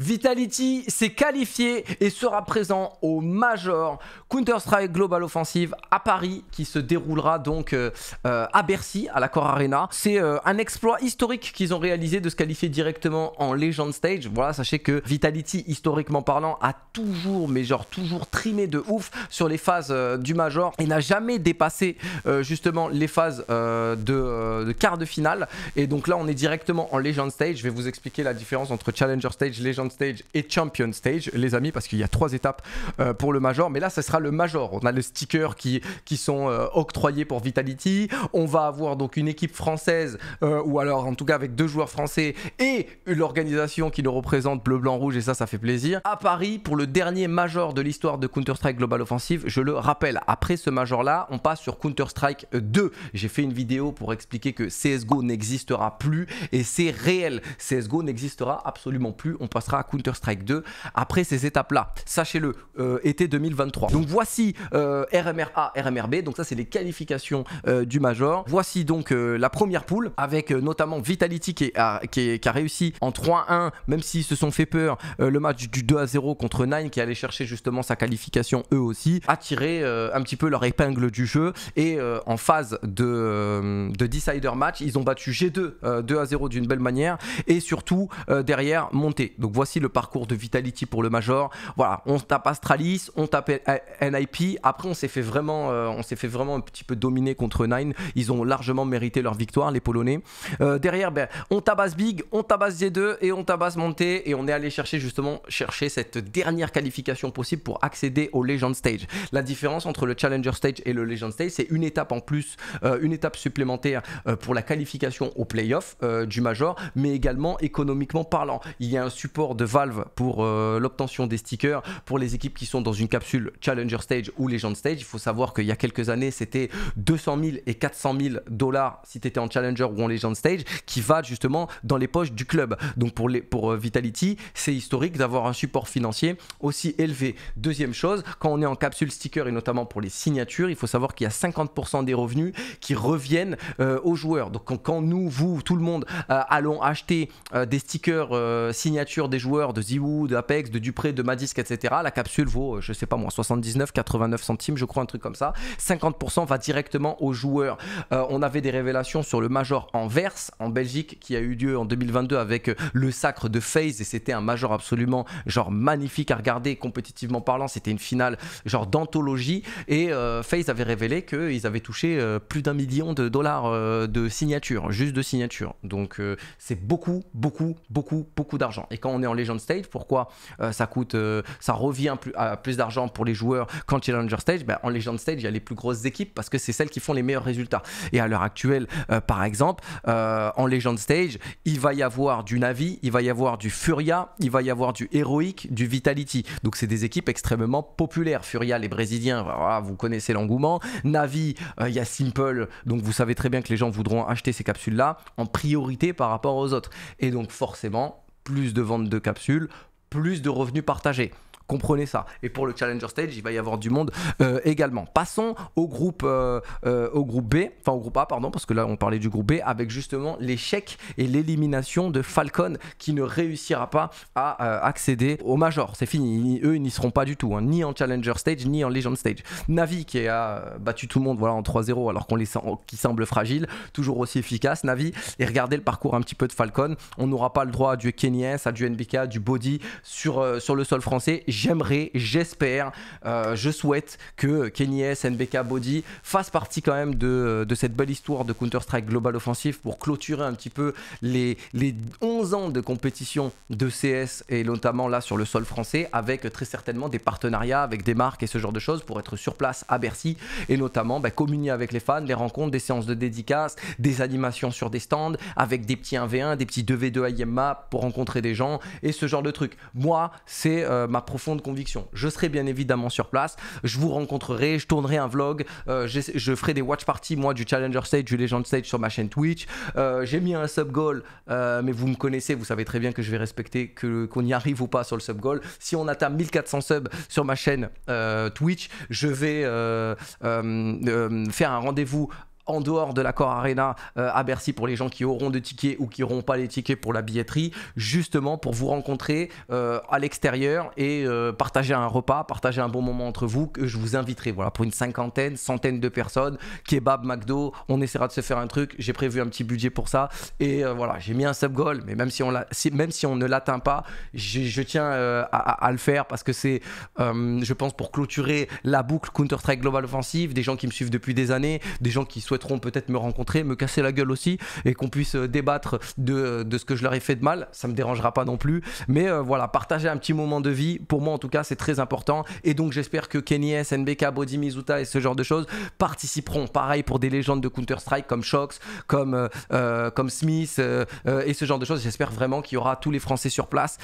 Vitality s'est qualifié et sera présent au Major Counter-Strike Global Offensive à Paris qui se déroulera donc euh, euh, à Bercy, à la Core Arena. C'est euh, un exploit historique qu'ils ont réalisé de se qualifier directement en Legend Stage. Voilà, sachez que Vitality, historiquement parlant, a toujours, mais genre toujours trimé de ouf sur les phases du Major et n'a jamais dépassé justement les phases de, de quart de finale. Et donc là, on est directement en Legend Stage. Je vais vous expliquer la différence entre Challenger Stage, Legend Stage et Champion Stage, les amis, parce qu'il y a trois étapes euh, pour le Major. Mais là, ce sera le Major. On a le sticker qui, qui sont euh, octroyés pour Vitality. On va avoir donc une équipe française, euh, ou alors en tout cas avec deux joueurs français et l'organisation qui nous représente bleu, blanc, rouge. Et ça, ça fait plaisir. À Paris, pour le dernier Major de l'histoire de Counter-Strike Global Offensive, je le rappelle, après ce Major-là, on passe sur Counter-Strike 2. J'ai fait une vidéo pour expliquer que CSGO n'existera plus et c'est réel. CSGO n'existera absolument plus. On passera Counter-Strike 2 après ces étapes-là. Sachez-le, euh, été 2023. Donc voici euh, RMRA, RMRB. Donc ça, c'est les qualifications euh, du Major. Voici donc la première poule avec notamment Vitality qui, a, réussi en 3-1, même s'ils se sont fait peur, le match du 2-0 contre Nine qui allait chercher justement sa qualification eux aussi, a tiré un petit peu leur épingle du jeu et en phase de, de decider match, ils ont battu G2 2 0 d'une belle manière et surtout derrière monté. Donc voici le parcours de Vitality pour le Major. Voilà, on tape Astralis, on tape NIP. Après, on s'est fait vraiment, euh, on s'est fait vraiment un petit peu dominer contre Nine. Ils ont largement mérité leur victoire, les Polonais. Euh, derrière, ben, on tabasse Big, on tabasse Z2 et on tabasse Monté. Et on est allé chercher justement chercher cette dernière qualification possible pour accéder au Legend Stage. La différence entre le Challenger Stage et le Legend Stage, c'est une étape en plus, euh, une étape supplémentaire pour la qualification au playoff du Major, mais également économiquement parlant. Il y a un support de Valve pour euh, l'obtention des stickers pour les équipes qui sont dans une capsule Challenger Stage ou Legend Stage. Il faut savoir qu'il y a quelques années, c'était 200 000 et 400 000 dollars si tu étais en Challenger ou en Legend Stage qui va justement dans les poches du club. Donc pour, les, pour euh, Vitality, c'est historique d'avoir un support financier aussi élevé. Deuxième chose, quand on est en capsule sticker et notamment pour les signatures, il faut savoir qu'il y a 50% des revenus qui reviennent euh, aux joueurs. Donc quand, nous, vous, tout le monde allons acheter des stickers signatures des joueurs de Ziwoo, d'Apex, de Dupré, de Madisk, etc. La capsule vaut, euh, je sais pas moi, 79, 89 centimes, je crois, un truc comme ça. 50% va directement aux joueurs. Euh, on avait des révélations sur le Major en Verse, en Belgique, qui a eu lieu en 2022 avec euh, le sacre de FaZe, et c'était un Major absolument, genre, magnifique à regarder, compétitivement parlant. C'était une finale, genre, d'anthologie. Et FaZe avait révélé qu'ils avaient touché plus d'un million de dollars de signatures, juste de signatures. Donc, c'est beaucoup, beaucoup, beaucoup, beaucoup d'argent. Et quand on est en Legend Stage, pourquoi euh, ça coûte, euh, ça revient plus, à plus d'argent pour les joueurs qu'en Challenger Stage? Ben, En Legend Stage, il y a les plus grosses équipes parce que c'est celles qui font les meilleurs résultats. Et à l'heure actuelle, euh, par exemple, en Legend Stage, il va y avoir du Navi, il va y avoir du Furia, il va y avoir du Heroic, du Vitality. Donc c'est des équipes extrêmement populaires. Furia, les Brésiliens, vous connaissez l'engouement. Navi, il y a Simple, donc vous savez très bien que les gens voudront acheter ces capsules-là en priorité par rapport aux autres. Et donc forcément, plus de ventes de capsules, plus de revenus partagés. Comprenez ça. Et pour le Challenger Stage, il va y avoir du monde euh, également. Passons au groupe, euh, euh, au groupe B, enfin au groupe A, pardon, parce que là on parlait du groupe B, avec justement l'échec et l'élimination de Falcon qui ne réussira pas à accéder au Major. C'est fini. eux, ils n'y seront pas du tout, hein. ni en Challenger Stage, ni en Legend Stage. Navi qui a battu tout le monde voilà, en 3-0 alors qu'on les qui semble fragile, toujours aussi efficace. Navi, et regardez le parcours un petit peu de Falcon. On n'aura pas le droit à du Kenyans, à du NBK, du Body sur, sur le sol français j'aimerais, j'espère, euh, je souhaite que Kenny S, NBK Body fassent partie quand même de, cette belle histoire de Counter-Strike Global Offensive pour clôturer un petit peu les, les 11 ans de compétition de CS et notamment là sur le sol français avec très certainement des partenariats avec des marques et ce genre de choses pour être sur place à Bercy et notamment bah, communier avec les fans, des rencontres, des séances de dédicaces, des animations sur des stands avec des petits 1v1, des petits 2v2 IMA pour rencontrer des gens et ce genre de trucs. Moi, c'est euh, ma profonde de conviction. Je serai bien évidemment sur place, je vous rencontrerai, je tournerai un vlog, euh, je ferai des watch parties moi du Challenger Stage, du Legend Stage sur ma chaîne Twitch. Euh, j'ai mis un sub goal, euh, mais vous me connaissez, vous savez très bien que je vais respecter que qu'on y arrive ou pas sur le sub goal. Si on atteint 1400 subs sur ma chaîne Twitch, je vais faire un rendez-vous en dehors de l'accord Arena à Bercy pour les gens qui auront des tickets ou qui n'auront pas les tickets pour la billetterie, justement pour vous rencontrer à l'extérieur et partager un repas, partager un bon moment entre vous que je vous inviterai. Voilà, pour une cinquantaine, centaine de personnes, kebab, McDo, on essaiera de se faire un truc. J'ai prévu un petit budget pour ça et voilà, j'ai mis un sub goal, mais même si on, même si on ne l'atteint pas, je, tiens à, à, le faire parce que c'est, je pense, pour clôturer la boucle Counter-Strike Global Offensive, des gens qui me suivent depuis des années, des gens qui peut-être me rencontrer, me casser la gueule aussi, et qu'on puisse euh, débattre de, de, ce que je leur ai fait de mal, ça me dérangera pas non plus. Mais euh, voilà, partager un petit moment de vie, pour moi en tout cas, c'est très important. Et donc j'espère que Kenny S, NBK, Body Mizuta et ce genre de choses participeront. Pareil pour des légendes de Counter-Strike comme Shox, comme, euh, comme Smith et ce genre de choses. J'espère vraiment qu'il y aura tous les Français sur place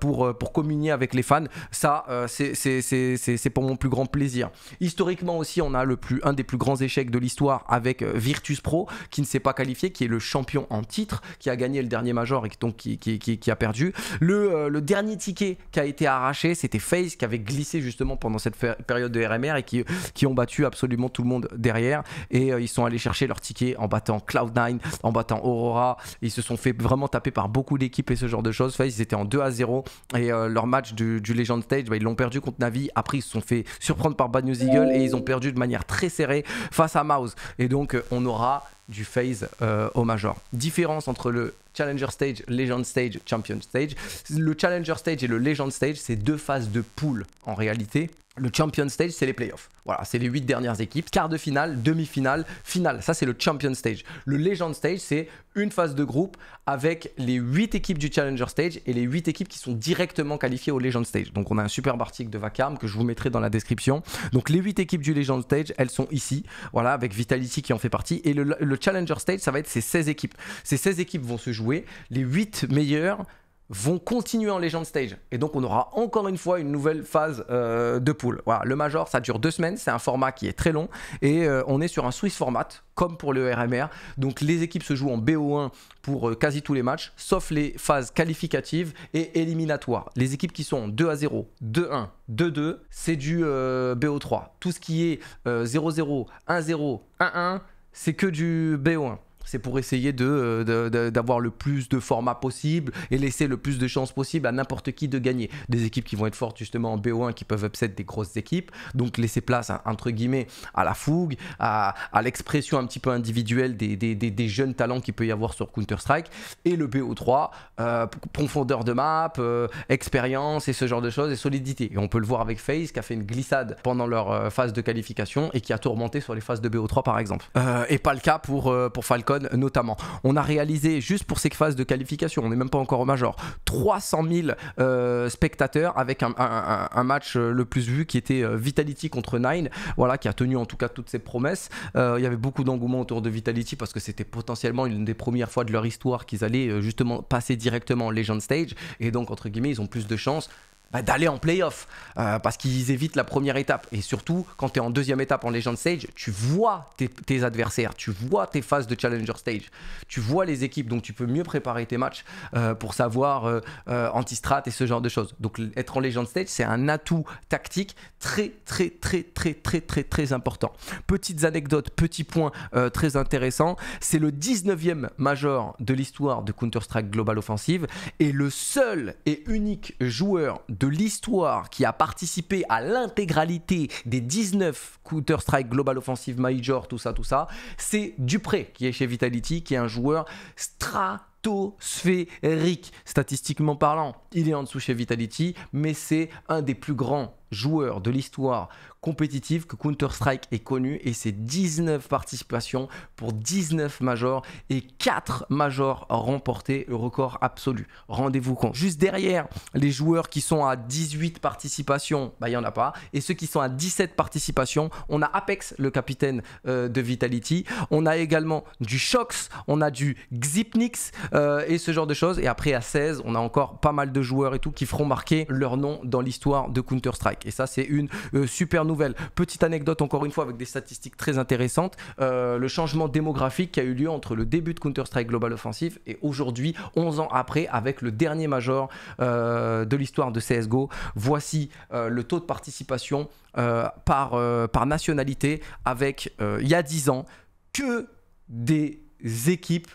pour, pour communier avec les fans. Ça, c'est pour mon plus grand plaisir. Historiquement aussi, on a le plus, un des plus grands échecs de l'histoire avec euh, Virtus Pro, qui ne s'est pas qualifié, qui est le champion en titre, qui a gagné le dernier major et donc qui, a perdu. Le, euh, le, dernier ticket qui a été arraché, c'était FaZe, qui avait glissé justement pendant cette période de RMR et qui, ont battu absolument tout le monde derrière. Et euh, ils sont allés chercher leur ticket en battant Cloud9, en battant Aurora. Ils se sont fait vraiment taper par beaucoup d'équipes et ce genre de choses. FaZe, ils étaient en 2 à 0 et leur match du, du Legend Stage, bah, ils l'ont perdu contre Navi. Après, ils se sont fait surprendre par Bad News Eagle et ils ont perdu de manière très serrée face à Mouse. Et donc, euh, on aura du phase euh, au major. Différence entre le Challenger Stage, Legend Stage, Champion Stage. Le Challenger Stage et le Legend Stage, c'est deux phases de poule en réalité. Le Champion Stage, c'est les playoffs. Voilà, c'est les huit dernières équipes. Quart de finale, demi-finale, finale. Ça, c'est le Champion Stage. Le Legend Stage, c'est une phase de groupe avec les huit équipes du Challenger Stage et les huit équipes qui sont directement qualifiées au Legend Stage. Donc, on a un superbe article de Vacarme que je vous mettrai dans la description. Donc, les huit équipes du Legend Stage, elles sont ici. Voilà, avec Vitality qui en fait partie. Et le, le Challenger Stage, ça va être ces 16 équipes. Ces 16 équipes vont se jouer. Les huit meilleures vont continuer en Legend Stage. Et donc, on aura encore une fois une nouvelle phase euh, de pool. Voilà, le Major, ça dure deux semaines. C'est un format qui est très long. Et euh, on est sur un Swiss format, comme pour le RMR. Donc, les équipes se jouent en BO1 pour euh, quasi tous les matchs, sauf les phases qualificatives et éliminatoires. Les équipes qui sont 2 à 0, 2-1, 2-2, c'est du BO3. Tout ce qui est 0-0, 1-0, 1-1, c'est que du BO1 c'est pour essayer de, d'avoir le plus de formats possible et laisser le plus de chances possible à n'importe qui de gagner. Des équipes qui vont être fortes justement en BO1 qui peuvent upset des grosses équipes, donc laisser place entre guillemets à la fougue, à, l'expression un petit peu individuelle des, jeunes talents qu'il peut y avoir sur Counter-Strike. Et le BO3, euh, profondeur de map, euh, expérience et ce genre de choses et solidité. Et on peut le voir avec FaZe qui a fait une glissade pendant leur euh, phase de qualification et qui a tourmenté sur les phases de BO3 par exemple. et pas le cas pour, pour Falcon notamment. On a réalisé juste pour ces phases de qualification, on n'est même pas encore au major, 300 000 euh, spectateurs avec un, match euh, le plus vu qui était euh, Vitality contre Nine, voilà, qui a tenu en tout cas toutes ses promesses. il y avait beaucoup d'engouement autour de Vitality parce que c'était potentiellement une des premières fois de leur histoire qu'ils allaient justement passer directement en Legend Stage et donc entre guillemets ils ont plus de chances bah, d'aller en playoff euh, parce qu'ils évitent la première étape. Et surtout, quand tu es en deuxième étape en Legend Stage, tu vois tes, adversaires, tu vois tes phases de Challenger Stage, tu vois les équipes, donc tu peux mieux préparer tes matchs euh, pour savoir euh, anti-strat et ce genre de choses. Donc être en Legend Stage, c'est un atout tactique très, très, très, très, très, très, très important. Petites anecdotes, petits points très intéressants. C'est le 19e major de l'histoire de Counter-Strike Global Offensive et le seul et unique joueur de l'histoire qui a participé à l'intégralité des 19 Counter-Strike Global Offensive Major, tout ça, tout ça, c'est Dupré qui est chez Vitality, qui est un joueur stratosphérique, statistiquement parlant. Il est en dessous chez Vitality, mais c'est un des plus grands joueurs de l'histoire compétitive que Counter-Strike est connu et c'est 19 participations pour 19 majors et 4 majors remportés, le record absolu. Rendez-vous compte. Juste derrière, les joueurs qui sont à 18 participations, bah, il n'y en a pas. Et ceux qui sont à 17 participations, on a Apex, le capitaine euh, de Vitality. On a également du Shox, on a du Xipnix euh, et ce genre de choses. Et après, à 16, on a encore pas mal de joueurs et tout qui feront marquer leur nom dans l'histoire de Counter-Strike. Et ça, c'est une euh, super nouvelle. Petite anecdote encore une fois avec des statistiques très intéressantes. Euh, le changement démographique qui a eu lieu entre le début de Counter-Strike Global Offensive et aujourd'hui, 11 ans après, avec le dernier major euh, de l'histoire de CSGO. Voici le taux de participation par, par nationalité avec, il y a 10 ans, que des équipes,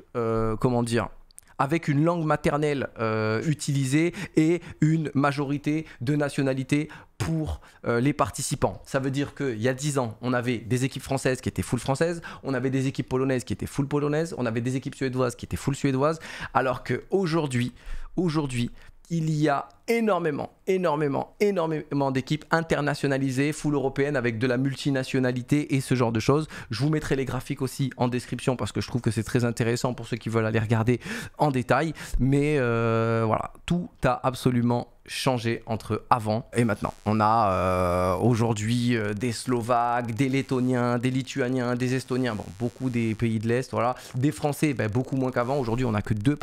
comment dire, avec une langue maternelle euh, utilisée et une majorité de nationalités pour euh, les participants. Ça veut dire qu'il y a 10 ans, on avait des équipes françaises qui étaient full françaises, on avait des équipes polonaises qui étaient full polonaises, on avait des équipes suédoises qui étaient full suédoises, alors qu'aujourd'hui, aujourd'hui, il y a énormément, énormément, énormément d'équipes internationalisées, full européennes, avec de la multinationalité et ce genre de choses. Je vous mettrai les graphiques aussi en description parce que je trouve que c'est très intéressant pour ceux qui veulent aller regarder en détail. Mais euh, voilà, tout a absolument changé entre avant et maintenant. On a euh, aujourd'hui euh, des Slovaques, des Lettoniens, des Lituaniens, des Estoniens, bon, beaucoup des pays de l'Est, voilà. Des Français, ben, beaucoup moins qu'avant. Aujourd'hui, on n'a que deux,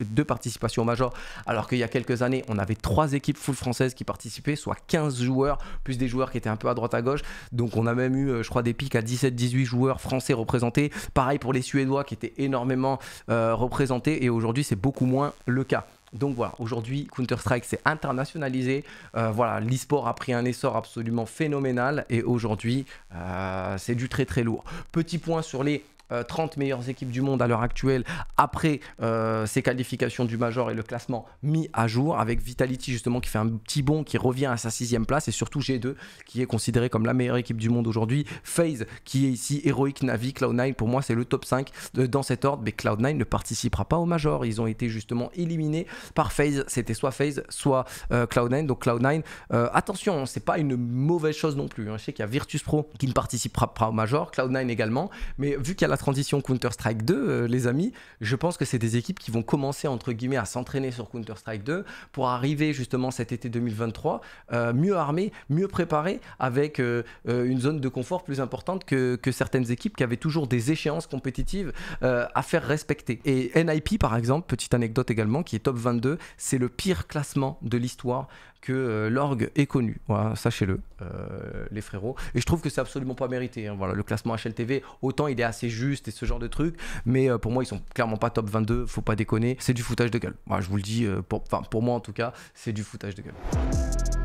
deux participations majeures, alors qu'il y a quelques années, on avait trois équipes full françaises qui participaient, soit 15 joueurs, plus des joueurs qui étaient un peu à droite à gauche. Donc on a même eu, euh, je crois, des pics à 17-18 joueurs français représentés. Pareil pour les Suédois qui étaient énormément représentés, et aujourd'hui, c'est beaucoup moins le cas. Donc voilà, aujourd'hui Counter-Strike s'est internationalisé. Euh, voilà, l'e-sport a pris un essor absolument phénoménal et aujourd'hui euh, c'est du très très lourd. Petit point sur les 30 euh, meilleures équipes du monde à l'heure actuelle après euh, ces qualifications du Major et le classement mis à jour avec Vitality justement qui fait un petit bond qui revient à sa sixième place et surtout G2 qui est considéré comme la meilleure équipe du monde aujourd'hui. FaZe qui est ici Heroic Navi Cloud9 pour moi c'est le top 5 dans cet ordre. Mais Cloud9 ne participera pas au Major. Ils ont été justement éliminés par FaZe c'était soit FaZe soit euh, Cloud9 donc Cloud9 attention c'est pas une mauvaise chose non plus hein. je sais qu'il y a Virtus Pro qui ne participera pas au Major Cloud9 également. Mais vu qu'il y a la transition Counter-Strike 2, euh, les amis, je pense que c'est des équipes qui vont commencer, entre guillemets, à s'entraîner sur Counter-Strike 2 pour arriver justement cet été 2023 euh, mieux armés, mieux préparés, avec euh, une zone de confort plus importante que, que, certaines équipes qui avaient toujours des échéances compétitives à faire respecter. Et NIP, par exemple, petite anecdote également, qui est top 22, c'est le pire classement de l'histoire que euh, l'orgue est connu. Voilà, sachez-le, euh, les frérots. Et je trouve que c'est absolument pas mérité. Hein. Voilà, le classement HLTV, autant il est assez juste et ce genre de truc, mais euh, pour moi, ils sont clairement pas top 22, faut pas déconner. C'est du foutage de gueule. Moi, je vous le dis, pour, pour moi en tout cas, c'est du foutage de gueule.